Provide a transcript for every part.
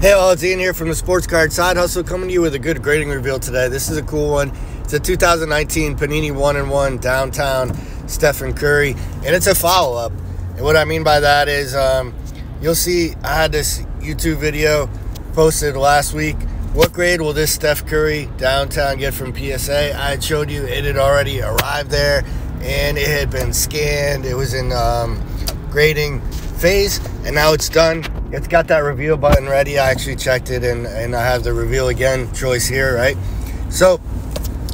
Hey all, it's Ian here from the Sports Card Side Hustle coming to you with a good grading reveal today. This is a cool one. It's a 2019 Panini 1 and 1 downtown Stephen Curry, and it's a follow up. And what I mean by that is um, you'll see I had this YouTube video posted last week. What grade will this Steph Curry downtown get from PSA? I showed you it had already arrived there and it had been scanned. It was in um, grading phase, and now it's done it's got that reveal button ready. I actually checked it and, and I have the reveal again choice here, right? So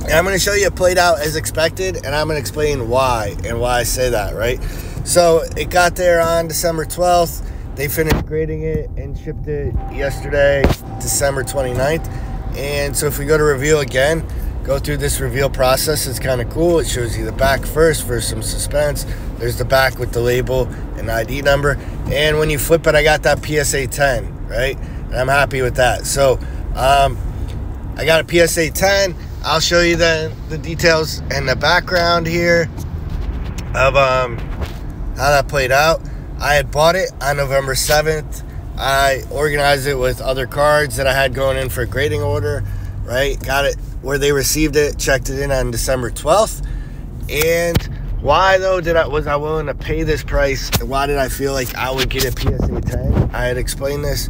I'm going to show you it played out as expected and I'm going to explain why and why I say that, right? So it got there on December 12th. They finished grading it and shipped it yesterday, December 29th. And so if we go to reveal again, go through this reveal process. It's kind of cool. It shows you the back first for some suspense. There's the back with the label and ID number. And when you flip it, I got that PSA 10, right? And I'm happy with that. So um, I got a PSA 10. I'll show you the, the details and the background here of um, how that played out. I had bought it on November 7th. I organized it with other cards that I had going in for grading order, right? Got it where they received it, checked it in on December 12th. And why though did I was I willing to pay this price? Why did I feel like I would get a PSA 10? I had explained this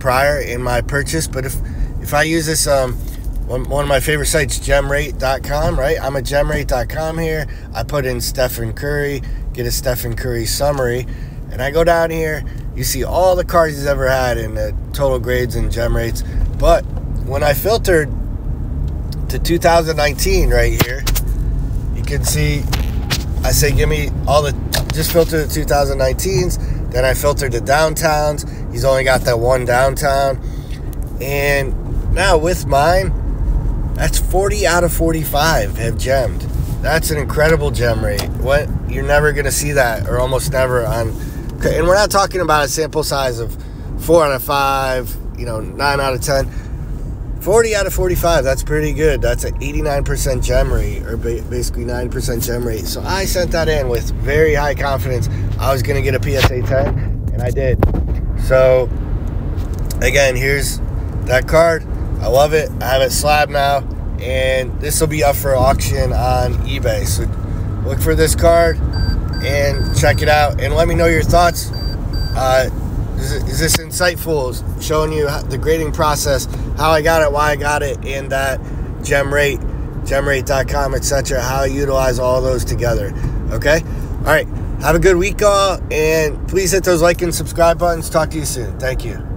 prior in my purchase, but if if I use this um one, one of my favorite sites, gemrate.com, right? I'm at gemrate.com here. I put in Stephen Curry, get a Stephen Curry summary, and I go down here. You see all the cards he's ever had in the total grades and gem rates. But when I filtered to 2019 right here, you can see I say give me all the just filter the 2019s. Then I filtered the downtowns. He's only got that one downtown. And now with mine, that's 40 out of 45 have gemmed. That's an incredible gem rate. What you're never gonna see that, or almost never on. And we're not talking about a sample size of four out of five, you know, nine out of ten. 40 out of 45, that's pretty good. That's an 89% gem rate, or basically 9% gem rate. So I sent that in with very high confidence. I was going to get a PSA 10, and I did. So, again, here's that card. I love it. I have it slab now, and this will be up for auction on eBay. So look for this card and check it out, and let me know your thoughts. Uh, is this insightful? Showing you the grading process, how I got it, why I got it, and that gem rate, gemrate.com, etc. How I utilize all those together. Okay? All right. Have a good week, all, and please hit those like and subscribe buttons. Talk to you soon. Thank you.